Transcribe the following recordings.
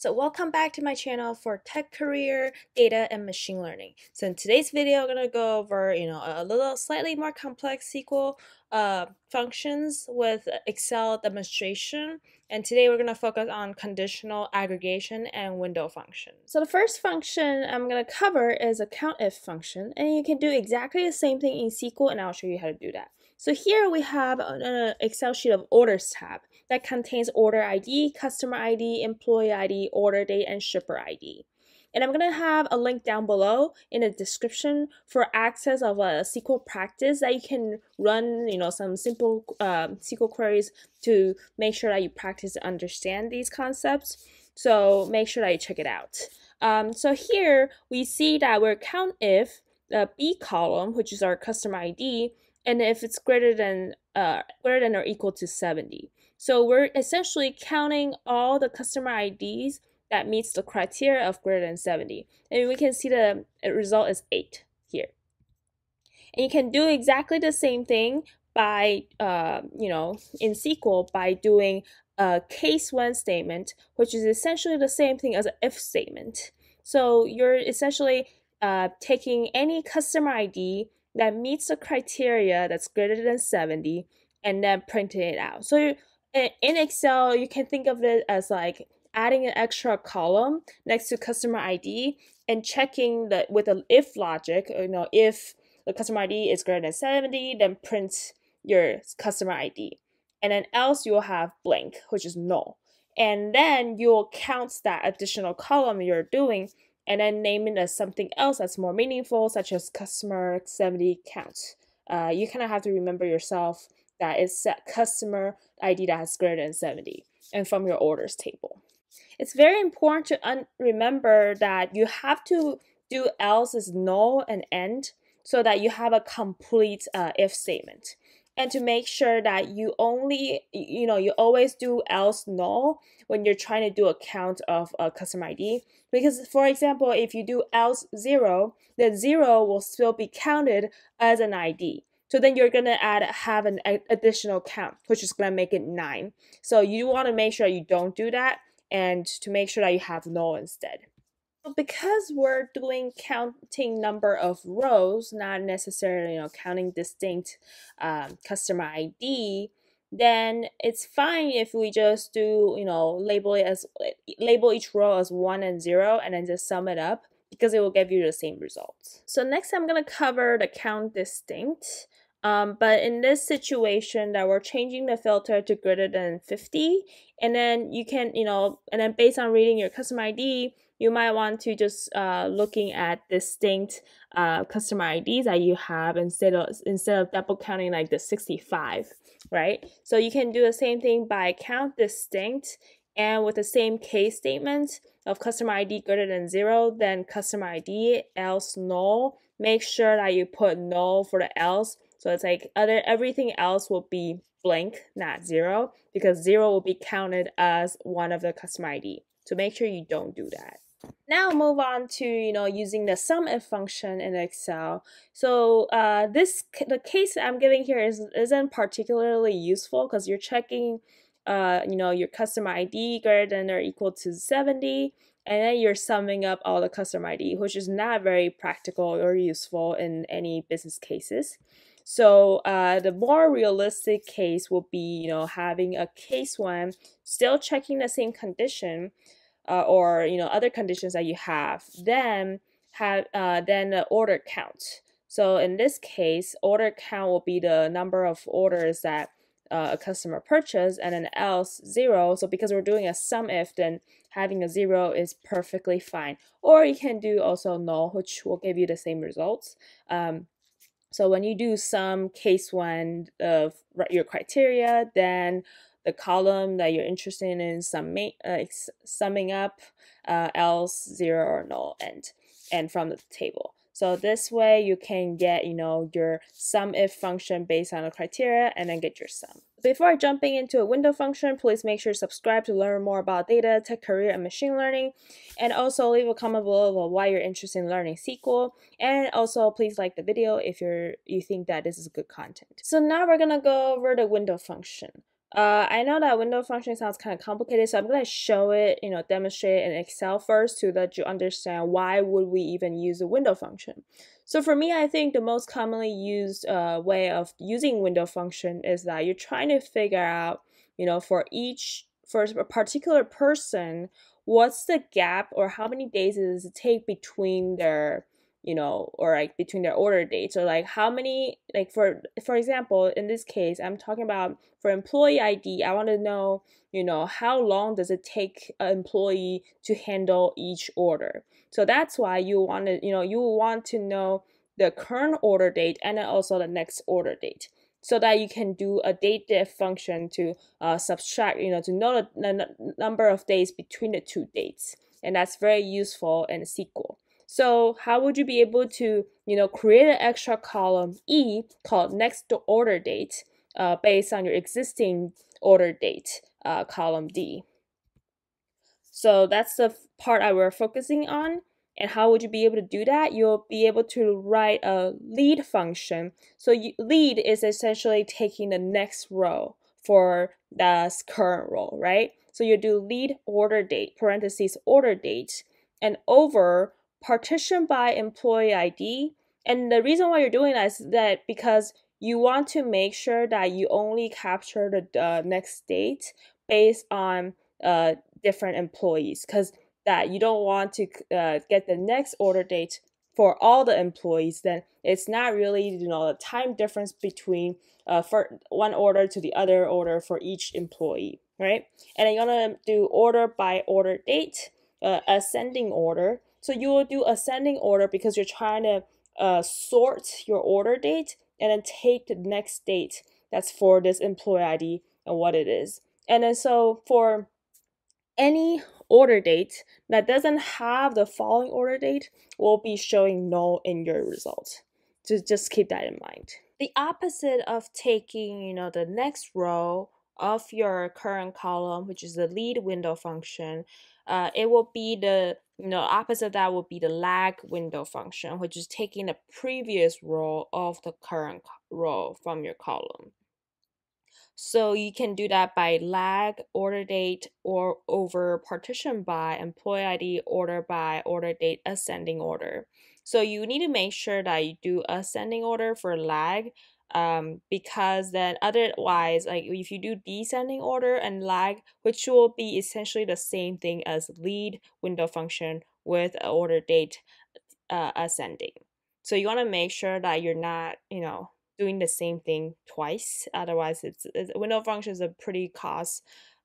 So welcome back to my channel for tech career, data, and machine learning. So in today's video, I'm gonna go over you know a little slightly more complex SQL uh, functions with Excel demonstration. And today we're gonna focus on conditional aggregation and window function. So the first function I'm gonna cover is a COUNTIF function, and you can do exactly the same thing in SQL, and I'll show you how to do that. So here we have an Excel sheet of orders tab that contains order ID, customer ID, employee ID, order date, and shipper ID. And I'm going to have a link down below in the description for access of a SQL practice that you can run, you know, some simple um, SQL queries to make sure that you practice and understand these concepts. So make sure that you check it out. Um, so here we see that we're count if the B column, which is our customer ID, and if it's greater than uh, greater than or equal to 70. So we're essentially counting all the customer IDs that meets the criteria of greater than 70. And we can see the result is 8 here. And you can do exactly the same thing by, uh, you know, in SQL by doing a case when statement, which is essentially the same thing as an if statement. So you're essentially uh, taking any customer ID that meets the criteria that's greater than 70 and then printing it out. So in Excel, you can think of it as like adding an extra column next to customer ID and checking that with an if logic, you know, if the customer ID is greater than 70, then print your customer ID. And then else you'll have blank, which is null. And then you'll count that additional column you're doing and then name it as something else that's more meaningful, such as customer 70 count. Uh, you kind of have to remember yourself that it's customer ID that has greater than 70 and from your orders table. It's very important to remember that you have to do else is null and end so that you have a complete uh, if statement and to make sure that you only you know you always do else null when you're trying to do a count of a customer ID because for example if you do else zero then zero will still be counted as an ID so then you're gonna add have an additional count which is gonna make it nine. So you want to make sure you don't do that and to make sure that you have null instead because we're doing counting number of rows, not necessarily you know counting distinct um, customer ID, then it's fine if we just do you know label it as label each row as one and zero and then just sum it up because it will give you the same results. So next I'm gonna cover the count distinct. Um, but in this situation that we're changing the filter to greater than 50 and then you can you know and then based on reading your customer ID you might want to just uh, looking at distinct uh, customer IDs that you have instead of instead of double counting like the 65, right? So you can do the same thing by count distinct and with the same case statement of customer ID greater than zero, then customer ID else null. Make sure that you put null for the else. So it's like other everything else will be blank, not zero, because zero will be counted as one of the customer ID. So make sure you don't do that. Now move on to you know using the sum if function in Excel. So uh, this the case I'm giving here is isn't particularly useful because you're checking uh, you know your customer ID greater than or equal to 70 and then you're summing up all the customer ID, which is not very practical or useful in any business cases. So uh, the more realistic case will be, you know, having a case when still checking the same condition, uh, or you know other conditions that you have, then have uh, then the order count. So in this case, order count will be the number of orders that uh, a customer purchased, and then else zero. So because we're doing a sum if, then having a zero is perfectly fine. Or you can do also null, which will give you the same results. Um, so when you do sum case when of your criteria, then the column that you're interested in summing, uh, summing up uh, else zero or null end and from the table. So this way you can get, you know, your sum if function based on a criteria and then get your sum. Before jumping into a window function, please make sure to subscribe to learn more about data, tech career, and machine learning. And also leave a comment below about why you're interested in learning SQL. And also please like the video if you're you think that this is good content. So now we're gonna go over the window function. Uh, I know that window function sounds kind of complicated, so I'm going to show it, you know, demonstrate in Excel first to let you understand why would we even use the window function. So for me, I think the most commonly used uh, way of using window function is that you're trying to figure out, you know, for each, for a particular person, what's the gap or how many days does it take between their you know or like between their order dates or like how many like for for example in this case i'm talking about for employee id i want to know you know how long does it take an employee to handle each order so that's why you want to you know you want to know the current order date and then also the next order date so that you can do a date diff function to uh, subtract you know to know the, the number of days between the two dates and that's very useful in SQL. So how would you be able to, you know, create an extra column E called next order date uh, based on your existing order date uh, column D? So that's the part I we're focusing on. And how would you be able to do that? You'll be able to write a lead function. So you, lead is essentially taking the next row for the current row, right? So you do lead order date, parentheses order date, and over partition by employee ID. And the reason why you're doing that is that because you want to make sure that you only capture the uh, next date based on uh, different employees because that you don't want to uh, get the next order date for all the employees then it's not really you know the time difference between uh, for one order to the other order for each employee right and you're gonna do order by order date uh, ascending order so you will do ascending order because you're trying to uh, sort your order date and then take the next date that's for this employee ID and what it is. And then so for any order date that doesn't have the following order date will be showing null in your result. So just keep that in mind. The opposite of taking, you know, the next row of your current column, which is the lead window function, uh, it will be the you know opposite of that will be the lag window function, which is taking the previous row of the current row from your column. So you can do that by lag, order date, or over partition by, employee ID, order by, order date, ascending order. So you need to make sure that you do ascending order for lag um, because then otherwise like if you do descending order and lag which will be essentially the same thing as lead window function with order date uh, ascending. So you want to make sure that you're not you know doing the same thing twice otherwise it's, it's window function is a pretty cost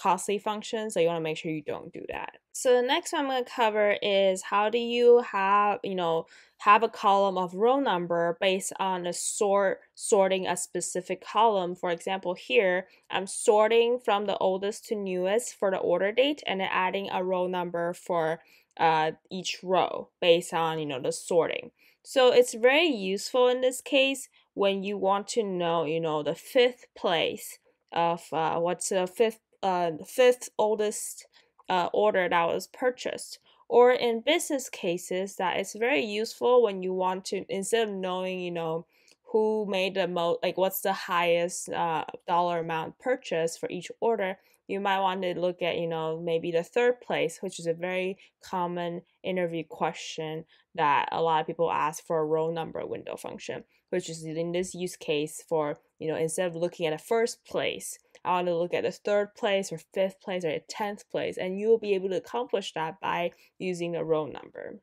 costly function so you want to make sure you don't do that so the next one i'm going to cover is how do you have you know have a column of row number based on a sort sorting a specific column. For example, here I'm sorting from the oldest to newest for the order date and then adding a row number for uh, each row based on you know the sorting. So it's very useful in this case when you want to know you know the fifth place of uh, what's the fifth uh, fifth oldest uh, order that was purchased or in business cases that it's very useful when you want to instead of knowing you know who made the most like what's the highest uh, dollar amount purchase for each order you might want to look at you know maybe the third place which is a very common interview question that a lot of people ask for a row number window function which is in this use case for you know instead of looking at the first place I want to look at the third place or fifth place or tenth place, and you will be able to accomplish that by using a row number.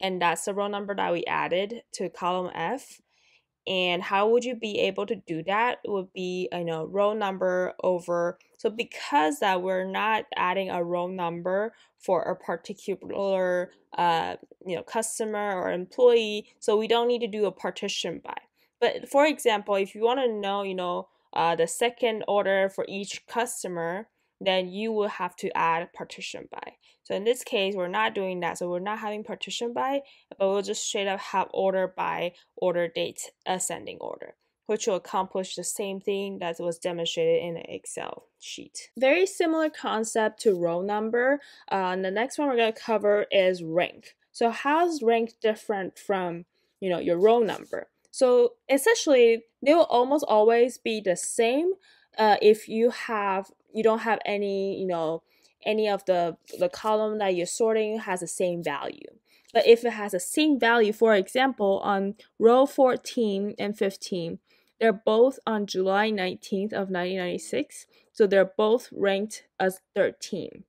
And that's the row number that we added to column F. And how would you be able to do that? It would be you know row number over. So because that we're not adding a row number for a particular uh, you know customer or employee, so we don't need to do a partition by. But for example, if you want to know, you know, uh, the second order for each customer, then you will have to add partition by. So in this case, we're not doing that. So we're not having partition by, but we'll just straight up have order by order date ascending order, which will accomplish the same thing that was demonstrated in the Excel sheet. Very similar concept to row number. Uh, the next one we're going to cover is rank. So how's rank different from you know your row number? So essentially, they will almost always be the same uh, if you have you don't have any you know any of the the column that you're sorting has the same value. But if it has the same value for example on row 14 and 15 they're both on July 19th of 1996 so they're both ranked as 13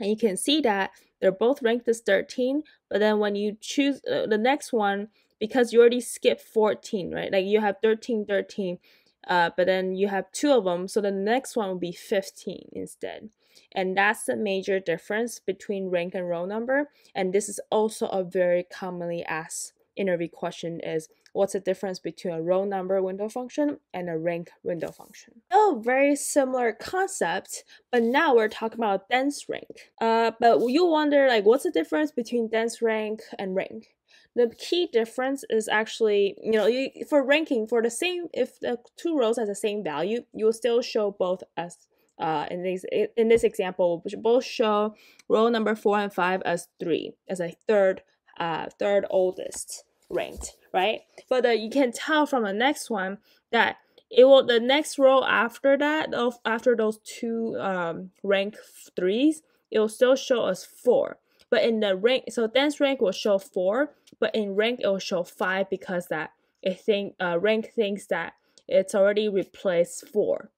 and you can see that they're both ranked as 13 but then when you choose uh, the next one because you already skipped 14 right? Like you have 13 13 uh, but then you have two of them, so the next one will be 15 instead. And that's the major difference between rank and row number. And this is also a very commonly asked interview question is what's the difference between a row number window function and a rank window function? Oh, very similar concept, but now we're talking about dense rank. Uh, but you wonder like what's the difference between dense rank and rank? The key difference is actually you know you, for ranking for the same if the two rows has the same value you will still show both as uh, in this in this example we both show row number four and five as three as a third uh, third oldest ranked right? But uh, you can tell from the next one that it will the next row after that of after those two um, rank threes it will still show us four. But in the rank, so dense rank will show four, but in rank it will show five because that it think uh, rank thinks that it's already replaced four.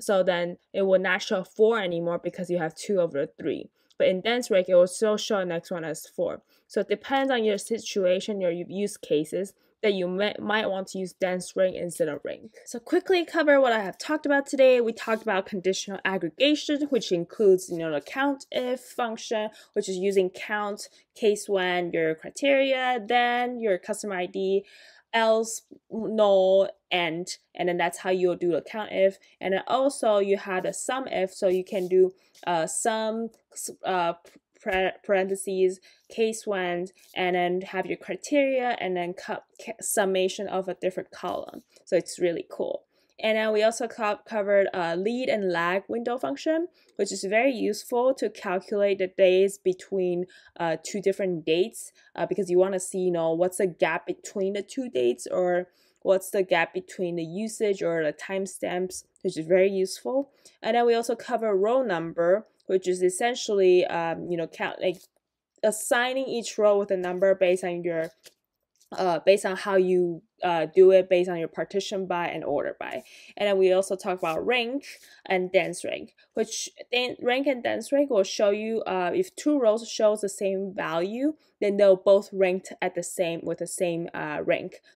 So then it will not show four anymore because you have two over three. But in dense rank, it will still show next one as four. So it depends on your situation, your use cases that you may, might want to use dense rank instead of rank. So quickly cover what I have talked about today. We talked about conditional aggregation, which includes you know the count if function, which is using count case when your criteria, then your customer ID, else null and and then that's how you'll do the count if and then also you had a sum if so you can do uh sum uh parentheses, case when, and then have your criteria and then summation of a different column. So it's really cool. And then we also co covered a lead and lag window function, which is very useful to calculate the days between uh, two different dates uh, because you want to see, you know, what's the gap between the two dates or what's the gap between the usage or the timestamps, which is very useful. And then we also cover row number, which is essentially um, you know count like assigning each row with a number based on your uh, based on how you uh, do it based on your partition by and order by. And then we also talk about rank and dense rank, which then rank and dense rank will show you uh, if two rows shows the same value, then they'll both ranked at the same with the same uh, rank.